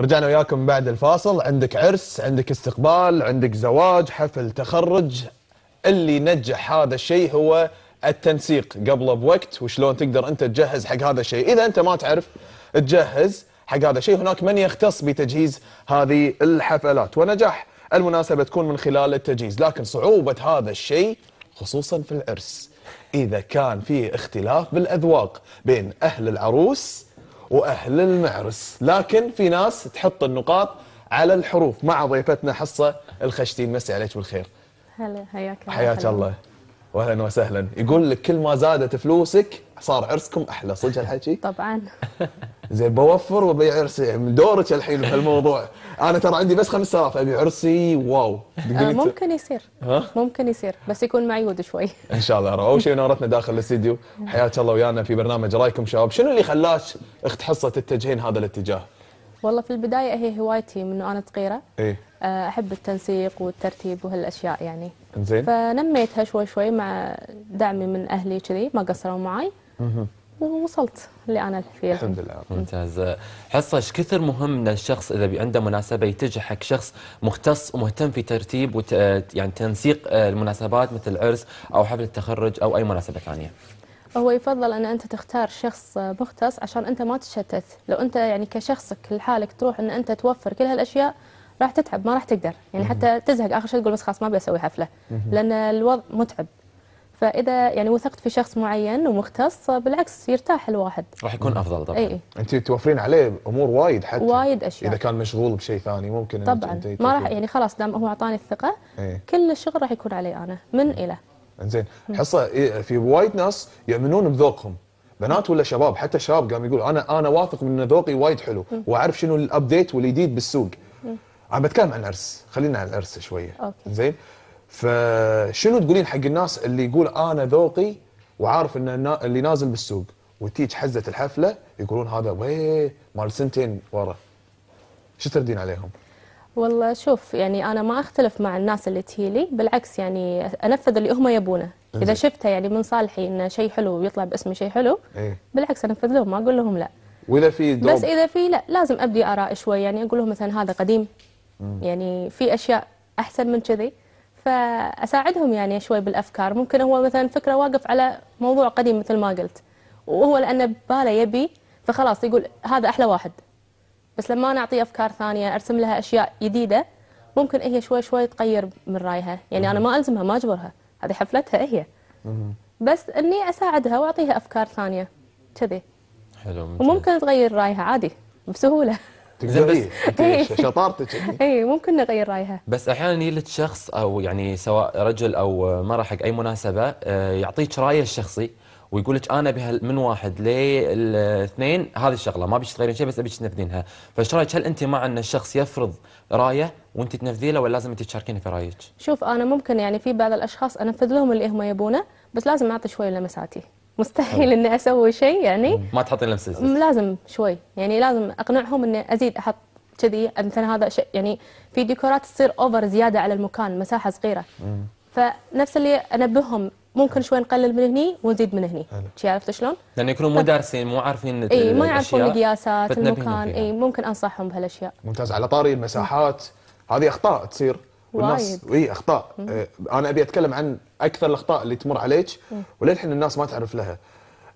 رجعنا وياكم بعد الفاصل. عندك عرس عندك استقبال عندك زواج حفل تخرج. اللي ينجح هذا الشيء هو التنسيق. قبله بوقت وشلون تقدر أنت تجهز حق هذا الشيء. إذا أنت ما تعرف تجهز حق هذا الشيء. هناك من يختص بتجهيز هذه الحفلات. ونجاح المناسبة تكون من خلال التجهيز. لكن صعوبة هذا الشيء خصوصا في العرس. إذا كان فيه اختلاف بالأذواق بين أهل العروس وأهل المعرس. لكن في ناس تحط النقاط على الحروف مع ضيفتنا حصة الخشتين مسي عليك بالخير. هلا حياك الله. حياك. الله. واهلا وسهلا. يقول لك كل ما زادت فلوسك صار عرسكم أحلى صدق هالحكي؟ طبعا. زين بوفر وابيع عرسي. من دورك الحين في الموضوع. أنا ترى عندي بس 5000 أبي عرسي. واو. آه ممكن يصير؟ ممكن يصير بس يكون معيود شوي. إن شاء الله. أول شيء نورتنا داخل الاستديو. حياك الله ويانا في برنامج رايكم شباب. شنو اللي خلاك اخت حصة تتجهين هذا الاتجاه؟ والله في البداية هي هوايتي من وأنا صغيرة. إيه. آه، أحب التنسيق والترتيب وهالأشياء يعني. زين. فنميتها شوي شوي مع دعمي من أهلي كذي ما قصروا معي ووصلت اللي أنا فيه. الحمد لله. ممتاز. حصة إيش كثر مهم إن الشخص إذا عنده مناسبة يتجه حق شخص مختص ومهتم في ترتيب وت... يعني تنسيق آه، المناسبات مثل العرس أو حفل التخرج أو أي مناسبة ثانية. هو يفضل إن أنت تختار شخص مختص عشان أنت ما تتشتت لو أنت يعني كشخصك لحالك تروح إن أنت توفر كل هالأشياء راح تتعب ما راح تقدر. يعني حتى تزهق آخر شيء تقول بس خلاص ما أبي أسوي حفلة. لأن الوضع متعب. فإذا يعني وثقت في شخص معين ومختص بالعكس يرتاح الواحد. راح يكون أفضل طبعا. اي أنت توفرين عليه أمور وايد حتى. وايد أشياء. إذا كان مشغول بشيء ثاني ممكن طبعا. أنت ما راح. يعني خلاص دام هو أعطاني الثقة إيه. كل الشغل راح يكون علي أنا من إلى. إنزين. حصة إيه، في وايد ناس يؤمنون بذوقهم. بنات ولا شباب حتى شباب قام يقول أنا أنا واثق من ذوقي وايد حلو وأعرف شنو ال update والجديد بالسوق. أنا بتكلم عن العرس. خلينا عن العرس شوية. okay. زين فشنو تقولين حق الناس اللي يقول أنا ذوقي وعارف إن اللي نازل بالسوق وتيجي حزة الحفلة يقولون هذا ويه مال سنتين ورا. شو تردين عليهم؟ والله شوف يعني أنا ما أختلف مع الناس اللي تجيلي بالعكس يعني أنفذ اللي هم يبونه. إذا. شفته يعني من صالحي إنه شيء حلو ويطلع باسمي شيء حلو إيه. بالعكس أنفذ لهم ما أقول لهم لا. وإذا في بس إذا في لا لازم أبدي آراء شوي يعني أقول لهم مثلا هذا قديم. يعني في أشياء أحسن من كذي. فأساعدهم يعني شوي بالأفكار. ممكن هو مثلا فكرة واقف على موضوع قديم مثل ما قلت. وهو لأنه بباله يبي فخلاص يقول هذا أحلى واحد. بس لما أنا أعطيه أفكار ثانية أرسم لها أشياء جديدة ممكن هي شوي شوي تغير من رأيها. يعني أنا ما ألزمها ما أجبرها. هذه حفلتها هي. بس إني أساعدها وأعطيها أفكار ثانية. كذي. حلو ممتاز. وممكن تغير رأيها عادي بسهولة. تقدرين إيه. انت شطارتك اي ممكن نغير رأيها. بس أحيانا يجي لك شخص أو يعني سواء رجل أو مرة حق أي مناسبة آه، يعطيك رأيه الشخصي ويقول لك أنا بها من واحد لاثنين هذه الشغلة ما بيش تغيرين شيء بس ابيك تنفذينها. فايش رأيك؟ هل أنت مع أن الشخص يفرض رأيه وأنت تنفذي له ولا لازم أنت تشاركينه في رأيك؟ شوف أنا ممكن يعني في بعض الأشخاص أنفذ لهم اللي هم يبونه بس لازم أعطي شوي لمساتي. مستحيل إني أسوي شيء يعني ما تحطين لمسة م- لازم شوي. يعني لازم أقنعهم إني أزيد أحط كذي مثلا هذا شيء يعني في ديكورات تصير أوفر زيادة على المكان مساحة صغيرة. فنفس اللي أنبههم ممكن شوي نقلل من هني ونزيد من هني. شي عرفت شلون؟ لأن يكونوا مو دارسين مو عارفين إي ما يعرفون مقياسات المكان. إي ممكن أنصحهم بهالأشياء. ممتاز. على طاري المساحات هذه أخطاء تصير. والناس إي أخطاء. آه، أنا أبي أتكلم عن أكثر الأخطاء اللي تمر عليك وللحين الناس ما تعرف لها.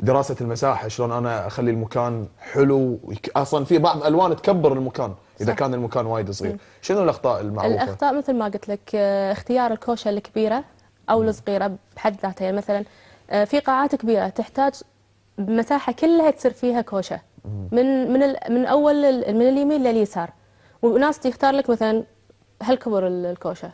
دراسة المساحة شلون أنا أخلي المكان حلو أصلا في بعض ألوان تكبر المكان إذا صح. كان المكان وايد صغير. شنو الأخطاء المعروفة؟ الأخطاء مثل ما قلت لك آه، اختيار الكوشة الكبيرة أو الصغيرة بحد ذاتها. يعني مثلا آه، في قاعات كبيرة تحتاج مساحة كلها تصير فيها كوشة. من من ال- من أول من اليمين لليسار. وناس تختار لك مثلا هالكبر ال- الكوشه؟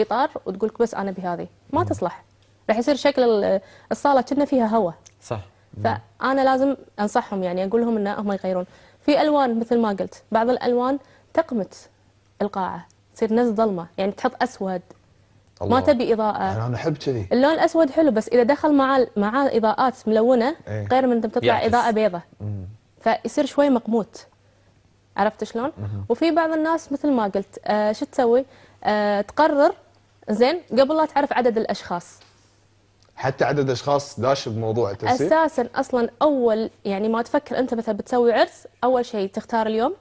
إطار وتقول لك بس أنا بهذه ما تصلح. راح يصير شكل ال- الصالة كنا فيها هواء صح. فأنا لازم أنصحهم يعني أقول لهم إن هم يغيرون. في ألوان مثل ما قلت بعض الألوان تقمت القاعة تصير نفس ظلمة يعني تحط أسود. ما الله. تبي إضاءة. أنا أحب كذي. اللون الأسود حلو بس إذا دخل مع مع إضاءات ملونة إيه. غير من انت بتطلع يعكس. إضاءة بيضة. فيصير شوي مقموت. عرفت شلون؟ وفي بعض الناس مثل ما قلت آه شو تسوي؟ آه تقرر زين قبل لا تعرف عدد الأشخاص. حتى عدد اشخاص داش بموضوع التنسيق أساسا أصلا أول يعني ما تفكر أنت مثلا بتسوي عرس أول شيء تختار اليوم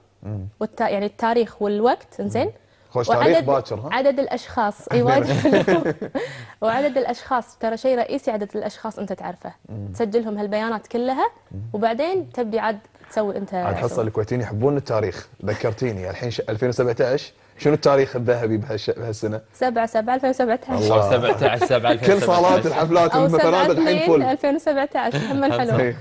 والتا يعني التاريخ والوقت انزين خوش تاريخ باكر ها؟ عدد الأشخاص. اي حلو وعدد الأشخاص ترى شيء رئيسي عدد الأشخاص أنت تعرفه. تسجلهم هالبيانات كلها وبعدين تبدي عاد تسوي أنت عاد حصه شغل. الكويتيين يحبون التاريخ. ذكرتيني الحين ش... 2017 شنو التاريخ الذهبي بهالش... بهالسنة؟ 7 7 2017 الله. أو 17 7 كل صالات الحفلات أو 7 المتفراد الحين 2 فل. 2017 هم الحلو.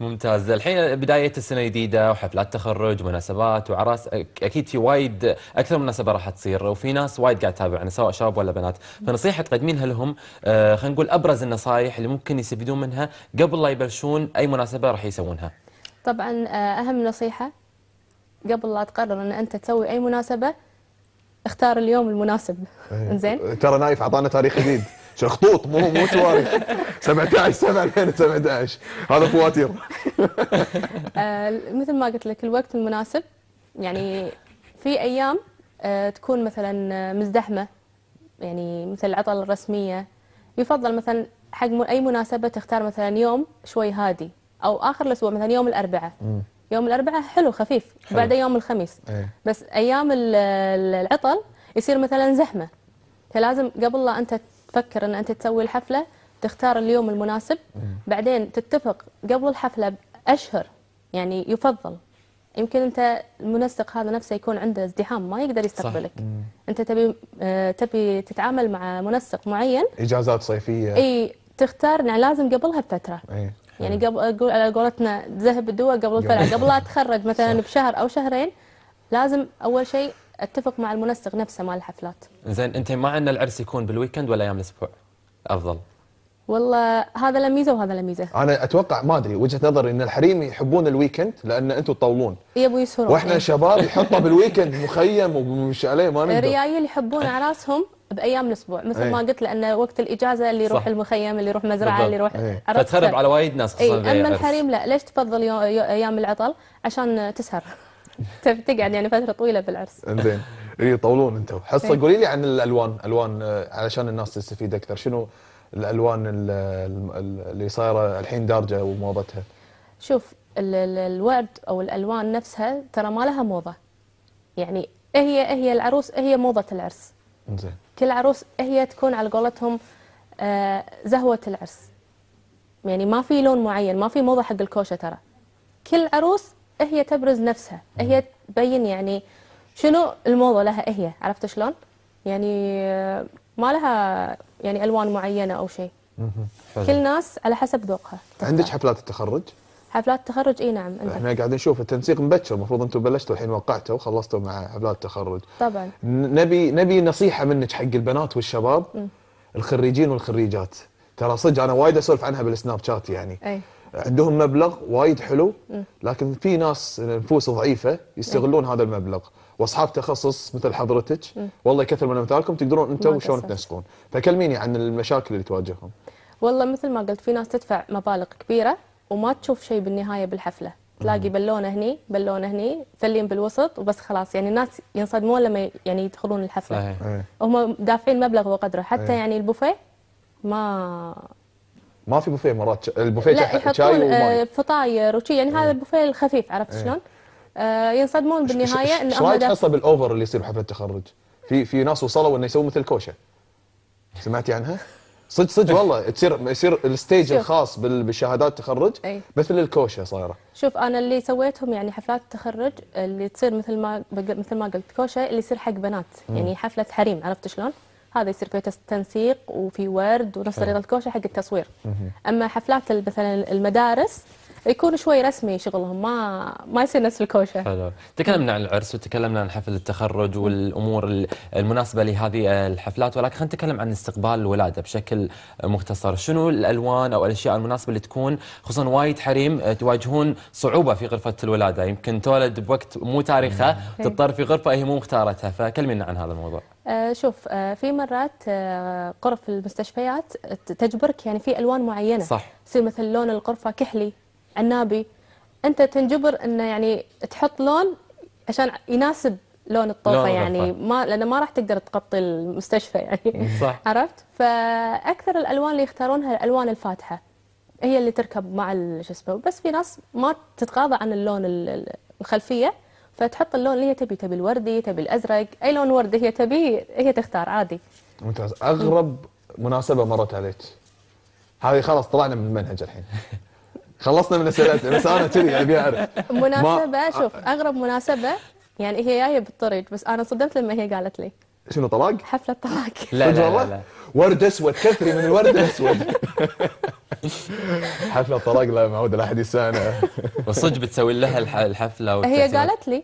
ممتاز. الحين بداية السنة الجديدة وحفلات تخرج مناسبات وعراس أك- أكيد في وايد أكثر من مناسبة راح تصير وفي ناس وايد قاعد تتابعنا سواء شباب ولا بنات. فنصيحة تقدمينها لهم آه، خلينا نقول أبرز النصائح اللي ممكن يستفيدون منها قبل لا يبلشون أي مناسبة راح يسوونها. طبعا آه، أهم نصيحة قبل لا تقرر إن أنت تسوي أي مناسبة اختار اليوم المناسب. إيه. زين ترى نايف أعطانا تاريخ جديد. خطوط؟ مو مو تواريخ. 17 7 2017 هذا فواتير. آه، مثل ما قلت لك الوقت المناسب. يعني في أيام آه، تكون مثلا مزدحمة. يعني مثل العطل الرسمية. يفضل مثلا حق أي مناسبة تختار مثلا يوم شوي هادي. أو آخر الأسبوع مثلا يوم الأربعاء. يوم الأربعاء حلو خفيف. حلو. بعده يوم الخميس. إيه. بس أيام ال- ال- العطل يصير مثلا زحمة. فلازم قبل لا أنت تفكر إن أنت تسوي الحفلة تختار اليوم المناسب. بعدين تتفق قبل الحفلة بأشهر يعني يفضل. يمكن أنت المنسق هذا نفسه يكون عنده ازدحام ما يقدر يستقبلك. أنت تبي آه، تبي تتعامل مع منسق معين. إجازات صيفية. إي تختار يعني لازم قبلها بفترة. يعني قبل أقول على قولتنا ذهب الدوا قبل الفلعة قبل لا اتخرج مثلا بشهر أو شهرين لازم أول شيء أتفق مع المنسق نفسه مال الحفلات. زين أنت مع أن العرس يكون بال weekend ولا أيام الأسبوع؟ أفضل. والله هذا له ميزة وهذا له ميزة. أنا أتوقع ما أدري وجهة نظري إن الحريم يحبون ال weekend لأن أنتم تطولون. يبون يسهرون. وإحنا يعني. شباب يحطها بال weekend مخيم ومش عليه ما نقدر. الريايل يحبون اعراسهم بأيام الأسبوع مثل إيه. ما قلت لأن وقت الإجازة اللي يروح صح. المخيم اللي يروح مزرعة. اللي يروح إيه. فتخرب على وايد ناس خصوصا اي في اما. الحريم لا ليش تفضل يو... يو... أيام العطل عشان تسهر تقعد يعني فترة طويلة بالعرس إنزين اي يطولون أنتم حصة إيه. قولي لي عن الألوان ألوان آه، علشان الناس تستفيد أكثر شنو الألوان ال- ال- ال- اللي صايرة الحين دارجة وموضتها شوف ال... ال... الورد أو الألوان نفسها ترى ما لها موضة يعني هي هي العروس هي موضة العرس إنزين. كل عروس هي تكون على قولتهم آه، زهوة العرس. يعني ما في لون معين ما في موضة حق الكوشة ترى. كل عروس هي تبرز نفسها. هي تبين يعني شنو الموضة لها هي. عرفت شلون؟ يعني آه، ما لها يعني ألوان معينة أو شيء. كل ناس على حسب ذوقها. عندك حفلات التخرج؟ حفلات تخرج إي نعم عندك إحنا قاعدين نشوف التنسيق مبكر المفروض أنتم بلشتوا الحين وقعتوا وخلصتوا مع حفلات التخرج. طبعا. نبي نبي نصيحة منك حق البنات والشباب الخريجين والخريجات. ترى صدق أنا وايد أسولف عنها بالسناب شات يعني. أي. عندهم مبلغ وايد حلو لكن في ناس نفوس ضعيفة يستغلون هذا المبلغ. وأصحاب تخصص مثل حضرتك والله يكثر من امثالكم تقدرون أنتم شلون. تنسقون. فكلميني عن المشاكل اللي تواجههم. والله مثل ما قلت في ناس تدفع مبالغ كبيرة وما تشوف شيء بالنهاية بالحفلة. تلاقي بالونة هني بالونة هني فلين بالوسط وبس خلاص. يعني الناس ينصدمون لما يعني يدخلون الحفلة. صحيح. هم دافعين مبلغ وقدره. حتى إيه. يعني البوفيه ما ما في بوفيه مرات. البوفيه لا يحطون آه، فطاير وشي يعني هذا البوفيه الخفيف عرفت. شلون؟ آه، ينصدمون بالنهاية إن إيش هم رأيك حصة بالأوفر اللي يصير بحفلة التخرج؟ في في ناس وصلوا إنه يسوون مثل كوشه سمعتي عنها؟ صدق صدق والله تصير يصير الستيج. الخاص بال- بالشهادات التخرج أي. مثل الكوشة صايرة شوف أنا اللي سويتهم يعني حفلات التخرج اللي تصير مثل ما مثل ما قلت كوشة اللي يصير حق بنات يعني حفلة حريم عرفت شلون؟ هذا يصير فيه تنسيق وفي ورد ونفس طريقة الكوشة حق التصوير. أما حفلات مثلا المدارس يكون شوي رسمي شغلهم ما ما يصير نفس الكوشة. حلو. تكلمنا عن العرس وتكلمنا عن حفل التخرج والأمور ال- المناسبة لهذه الحفلات ولكن خلينا نتكلم عن استقبال الولادة بشكل مختصر. شنو الألوان أو الأشياء المناسبة اللي تكون؟ خصوصا وايد حريم آه، تواجهون صعوبة في غرفة الولادة. يمكن تولد بوقت مو تاريخها تضطر في غرفة هي مو مختارتها. فكلمينا عن هذا الموضوع. آه شوف آه في مرات آه غرف المستشفيات تجبرك يعني في ألوان معينة. صح. يصير مثل لون الغرفة كحلي عنابي أنت تنجبر انه يعني تحط لون عشان يناسب لون الطوفة لون يعني. ما لأنه ما راح تقدر تغطي المستشفى يعني. صح. عرفت؟ فأكثر الألوان اللي يختارونها الألوان الفاتحة هي اللي تركب مع شو اسمه بس في ناس ما تتغاضى عن اللون ال- ال- الخلفية فتحط اللون اللي هي تبي تبي الوردي تبي الأزرق أي لون وردي هي تبي هي تختار عادي. ممتاز. أغرب مناسبة مرت عليك؟ هذه خلاص طلعنا من المنهج الحين. خلصنا من اسئلتي بس أنا كذي أبي أعرف مناسبة شوف أغرب مناسبة يعني هي جاية بالطريق بس أنا صدمت لما هي قالت لي شنو طلاق؟ حفلة طلاق لا صدق لا؟ لا, لا. ورد أسود كثري من الورد الأسود حفلة طلاق لا معود لا أحد يسانا والصدق بتسوي لها الح- الحفلة هي. قالت لي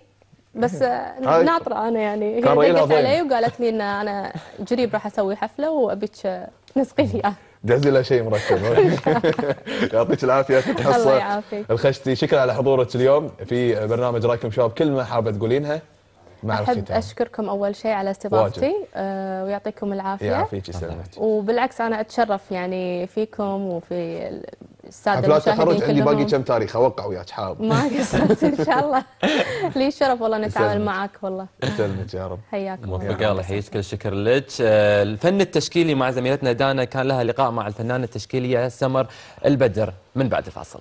بس. ناطرة أنا يعني هي دقت. علي وقالت لي إن أنا قريب راح أسوي حفلة وأبيك نسقي لي اياه جهزي لها شيء مركب. يعطيك العافية الله حصه يعافيك. الخشتي شكرا على حضورك اليوم في برنامج رايكم شباب. كلمه حابة تقولينها مع أحب الختام. أشكركم أول شيء على استضافتي آه ويعطيكم العافية. يعافيك يسلمك. وبالعكس أنا أتشرف يعني فيكم وفي السادة حفلات التخرج عندي باقي كم تاريخ؟ اوقع وياك حاضر ما قصرت إن شاء الله. لي الشرف والله نتعامل. معك والله. يسلمك يا رب. حياكم موفقة الله. يحييك كل الشكر لك. آه، الفن التشكيلي مع زميلتنا دانا كان لها لقاء مع الفنانة التشكيلية سمر البدر. من بعد الفاصل.